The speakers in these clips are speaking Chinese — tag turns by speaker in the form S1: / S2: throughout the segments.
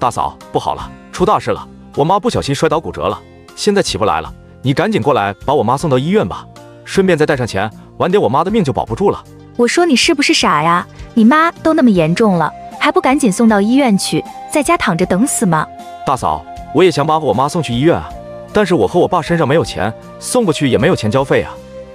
S1: 大嫂，不好了，出大事了！我妈不小心摔倒骨折了，现在起不来了。你赶紧过来把我妈送到医院吧，顺便再带上钱，晚点我妈的命就保不住了。
S2: 我说你是不是傻呀？你妈都那么严重了，还不赶紧送到医院去，在家躺着等死吗？
S1: 大嫂，我也想把我妈送去医院啊，但是我和我爸身上没有钱，送过去也没有钱交费啊。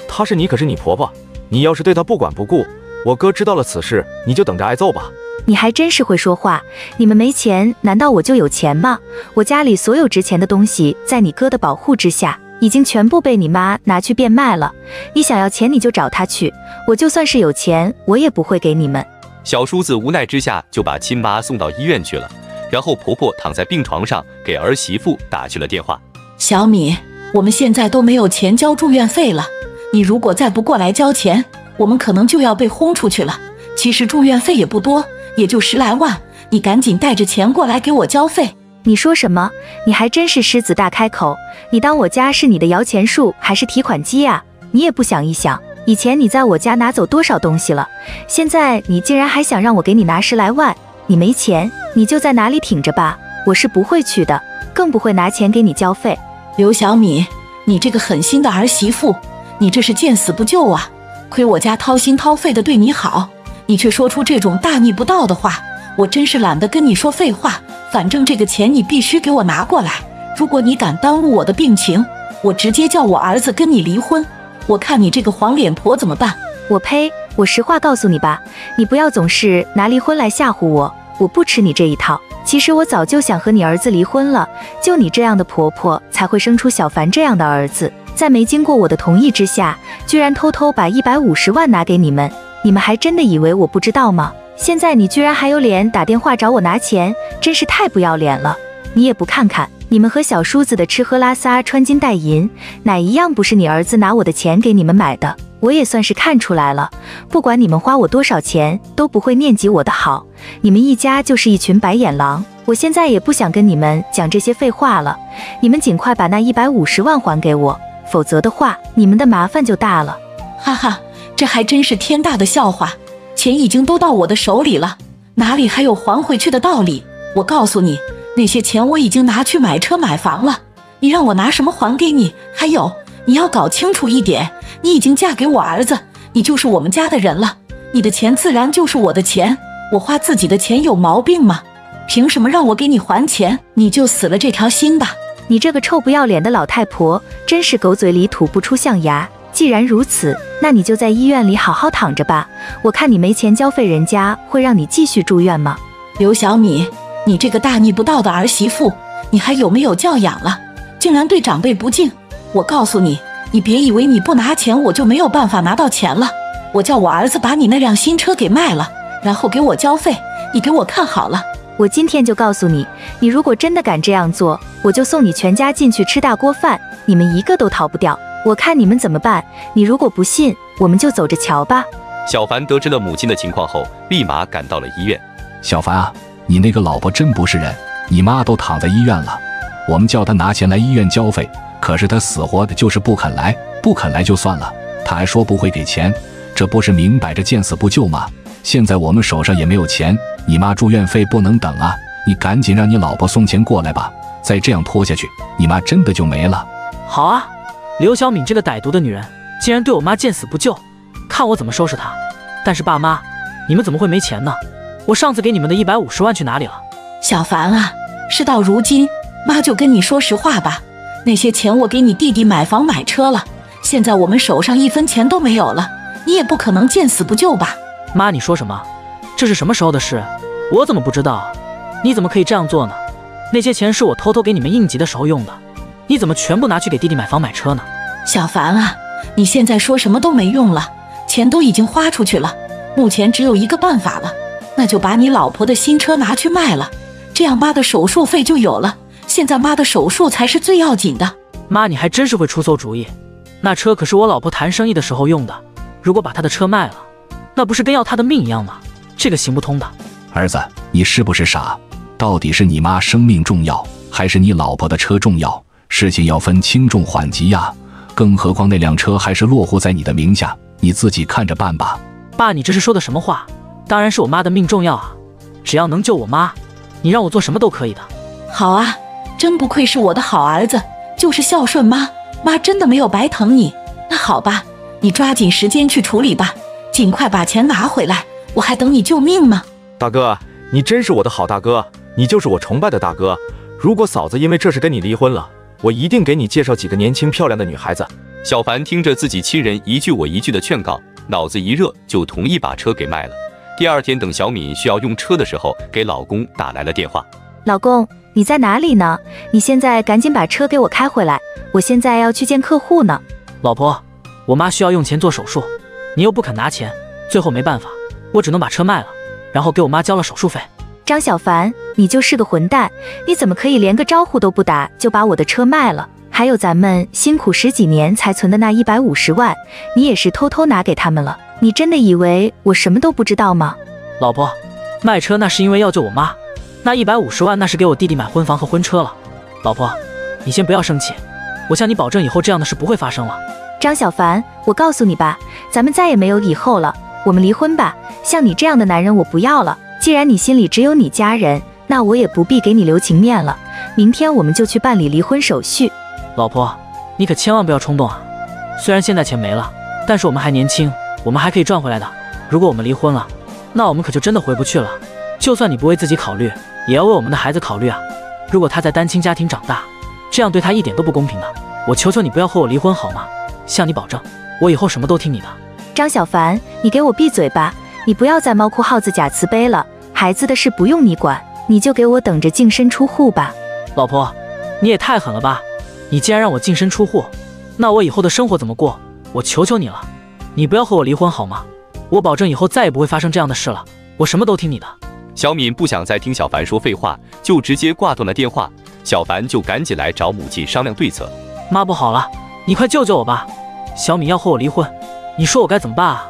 S1: 她是你可是你婆婆，你要是对她不管不顾，我哥知道了此事，你就等着挨揍吧。
S2: 你还真是会说话！你们没钱，难道我就有钱吗？我家里所有值钱的东西，在你哥的保护之下，已经全部被你妈拿去变卖了。你想要钱，你就找他去。我就算是有钱，我也不会给你们。
S3: 小叔子无奈之下，就把亲妈送到医院去了。然后婆婆躺在病床上，给儿媳妇打去了电话。
S4: 小米，我们现在都没有钱交住院费了，你如果再不过来交钱，我们可能就要被轰出去了。其实住院费也不多。也就十来万，你赶紧带着钱过来给我交费。
S2: 你说什么？你还真是狮子大开口！你当我家是你的摇钱树还是提款机呀？你也不想一想，以前你在我家拿走多少东西了，现在你竟然还想让我给你拿十来万？你没钱，你就在哪里挺着吧，我是不会去的，更不会拿钱给你交费。
S4: 刘小米，你这个狠心的儿媳妇，你这是见死不救啊！亏我家掏心掏肺的对你好。你却说出这种大逆不道的话，我真是懒得跟你说废话。反正这个钱你必须给我拿过来。如果你敢耽误我的病情，我直接叫我儿子跟你离婚。我看你这个黄脸婆怎么办？
S2: 我呸！我实话告诉你吧，你不要总是拿离婚来吓唬我，我不吃你这一套。其实我早就想和你儿子离婚了，就你这样的婆婆才会生出小凡这样的儿子，在没经过我的同意之下，居然偷偷把一百五十万拿给你们。你们还真的以为我不知道吗？现在你居然还有脸打电话找我拿钱，真是太不要脸了！你也不看看你们和小叔子的吃喝拉撒、穿金戴银，哪一样不是你儿子拿我的钱给你们买的？我也算是看出来了，不管你们花我多少钱，都不会念及我的好。你们一家就是一群白眼狼！我现在也不想跟你们讲这些废话了，你们尽快把那一百五十万还给我，否则的话，你们的麻烦就大了！
S4: 哈哈。这还真是天大的笑话！钱已经都到我的手里了，哪里还有还回去的道理？我告诉你，那些钱我已经拿去买车买房了，你让我拿什么还给你？还有，你要搞清楚一点，你已经嫁给我儿子，你就是我们家的人了，你的钱自然就是我的钱。我花自己的钱有毛病吗？凭什么让我给你还钱？你就死了这条心吧！
S2: 你这个臭不要脸的老太婆，真是狗嘴里吐不出象牙。既然如此，那你就在医院里好好躺着吧。我看你没钱交费，人家会让你继续住院吗？
S4: 刘小米，你这个大逆不道的儿媳妇，你还有没有教养了？竟然对长辈不敬！我告诉你，你别以为你不拿钱，我就没有办法拿到钱了。我叫我儿子把你那辆新车给卖了，然后给我交费。你给我看好了，
S2: 我今天就告诉你，你如果真的敢这样做，我就送你全家进去吃大锅饭，你们一个都逃不掉。我看你们怎么办？你如果不信，我们就走着瞧吧。
S3: 小凡得知了母亲的情况后，立马赶到了医院。
S5: 小凡啊，你那个老婆真不是人！你妈都躺在医院了，我们叫她拿钱来医院交费，可是她死活的就是不肯来。不肯来就算了，她还说不会给钱，这不是明摆着见死不救吗？现在我们手上也没有钱，你妈住院费不能等啊！你赶紧让你老婆送钱过来吧，再这样拖下去，你妈真的就没了。
S6: 好啊。刘小敏这个歹毒的女人，竟然对我妈见死不救，看我怎么收拾她！但是爸妈，你们怎么会没钱呢？我上次给你们的一百五十万去哪里了？
S4: 小凡啊，事到如今，妈就跟你说实话吧，那些钱我给你弟弟买房买车了，现在我们手上一分钱都没有了，你也不可能见死不救吧？
S6: 妈，你说什么？这是什么时候的事？我怎么不知道？你怎么可以这样做呢？那些钱是我偷偷给你们应急的时候用的。你怎么全部拿去给弟弟买房买车呢？
S4: 小凡啊，你现在说什么都没用了，钱都已经花出去了。目前只有一个办法了，那就把你老婆的新车拿去卖了，这样妈的手术费就有了。现在妈的手术才是最要紧的。
S6: 妈，你还真是会出馊主意。那车可是我老婆谈生意的时候用的，如果把她的车卖了，那不是跟要她的命一样吗？这个行不通的。
S5: 儿子，你是不是傻？到底是你妈生命重要，还是你老婆的车重要？事情要分轻重缓急呀，更何况那辆车还是落户在你的名下，你自己看着办吧。
S6: 爸，你这是说的什么话？当然是我妈的命重要啊！只要能救我妈，你让我做什么都可以的。
S4: 好啊，真不愧是我的好儿子，就是孝顺妈，妈真的没有白疼你。那好吧，你抓紧时间去处理吧，尽快把钱拿回来，我还等你救命呢。
S1: 大哥，你真是我的好大哥，你就是我崇拜的大哥。如果嫂子因为这事跟你离婚了，我一定给你介绍几个年轻漂亮的女孩子。
S3: 小凡听着自己亲人一句我一句的劝告，脑子一热就同意把车给卖了。第二天，等小敏需要用车的时候，给老公打来了电话。
S2: 老公，你在哪里呢？你现在赶紧把车给我开回来，我现在要去见客户呢。
S6: 老婆，我妈需要用钱做手术，你又不肯拿钱，最后没办法，我只能把车卖了，然后给我妈交了手术费。
S2: 张小凡，你就是个混蛋，你怎么可以连个招呼都不打就把我的车卖了？还有咱们辛苦十几年才存的那一百五十万，你也是偷偷拿给他们了？你真的以为我什么都不知道吗？
S6: 老婆，卖车那是因为要救我妈。那一百五十万，那是给我弟弟买婚房和婚车了。老婆，你先不要生气，我向你保证，以后这样的事不会发生了。
S2: 张小凡，我告诉你吧，咱们再也没有以后了，我们离婚吧。像你这样的男人，我不要了。既然你心里只有你家人，那我也不必给你留情面了。明天我们就去办理离婚手续。
S6: 老婆，你可千万不要冲动啊！虽然现在钱没了，但是我们还年轻，我们还可以赚回来的。如果我们离婚了，那我们可就真的回不去了。就算你不为自己考虑。也要为我们的孩子考虑啊！如果他在单亲家庭长大，这样对他一点都不公平的。我求求你不要和我离婚好吗？向你保证，我以后什么都听你的。
S2: 张小凡，你给我闭嘴吧！你不要再猫哭耗子假慈悲了。孩子的事不用你管，你就给我等着净身出户吧。
S6: 老婆，你也太狠了吧！你既然让我净身出户，那我以后的生活怎么过？我求求你了，你不要和我离婚好吗？我保证以后再也不会发生这样的事了。我什么都听你的。
S3: 小敏不想再听小凡说废话，就直接挂断了电话。小凡就赶紧来找母亲商量对策。
S6: 妈不好了，你快救救我吧！小敏要和我离婚，你说我该怎么办啊？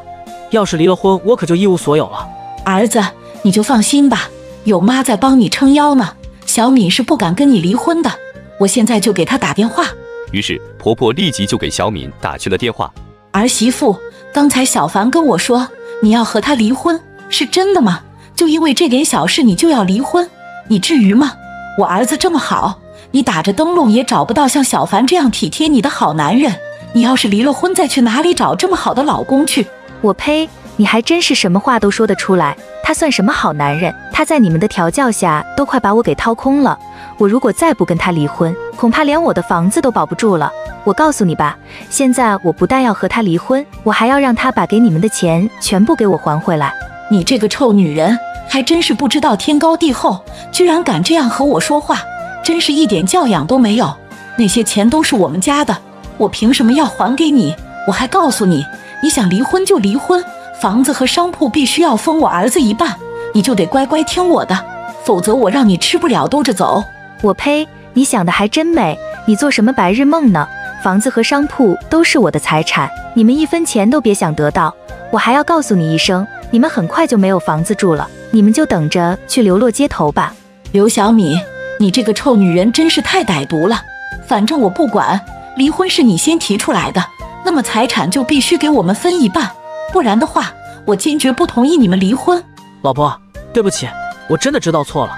S6: 要是离了婚，我可就一无所有了。
S4: 儿子，你就放心吧，有妈在帮你撑腰呢。小敏是不敢跟你离婚的，我现在就给她打电话。
S3: 于是婆婆立即就给小敏打去了电话。
S4: 儿媳妇，刚才小凡跟我说你要和他离婚，是真的吗？就因为这点小事，你就要离婚？你至于吗？我儿子这么好，你打着灯笼也找不到像小凡这样体贴你的好男人。你要是离了婚，再去哪里找这么好的老公去？
S2: 我呸！你还真是什么话都说得出来。他算什么好男人？他在你们的调教下，都快把我给掏空了。我如果再不跟他离婚，恐怕连我的房子都保不住了。我告诉你吧，现在我不但要和他离婚，我还要让他把给你们的钱全部给我还回来。
S4: 你这个臭女人，还真是不知道天高地厚，居然敢这样和我说话，真是一点教养都没有。那些钱都是我们家的，我凭什么要还给你？我还告诉你，你想离婚就离婚，房子和商铺必须要分我儿子一半，你就得乖乖听我的，否则我让你吃不了兜着走。
S2: 我呸！你想的还真美，你做什么白日梦呢？房子和商铺都是我的财产，你们一分钱都别想得到。我还要告诉你一声。你们很快就没有房子住了，你们就等着去流落街头吧。
S4: 刘小米，你这个臭女人真是太歹毒了。反正我不管，离婚是你先提出来的，那么财产就必须给我们分一半，不然的话，我坚决不同意你们离婚。
S6: 老婆，对不起，我真的知道错了，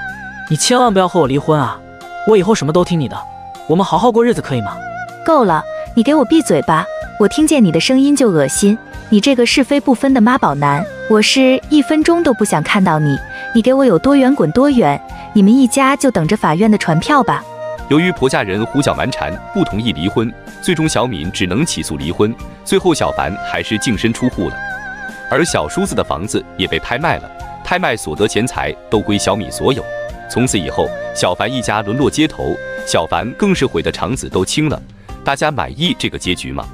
S6: 你千万不要和我离婚啊！我以后什么都听你的，我们好好过日子，可以吗？
S2: 够了，你给我闭嘴吧，我听见你的声音就恶心。你这个是非不分的妈宝男，我是一分钟都不想看到你。你给我有多远滚多远，你们一家就等着法院的传票吧。
S3: 由于婆家人胡搅蛮缠，不同意离婚，最终小敏只能起诉离婚。最后小凡还是净身出户了，而小叔子的房子也被拍卖了，拍卖所得钱财都归小敏所有。从此以后，小凡一家沦落街头，小凡更是悔得肠子都青了。大家满意这个结局吗？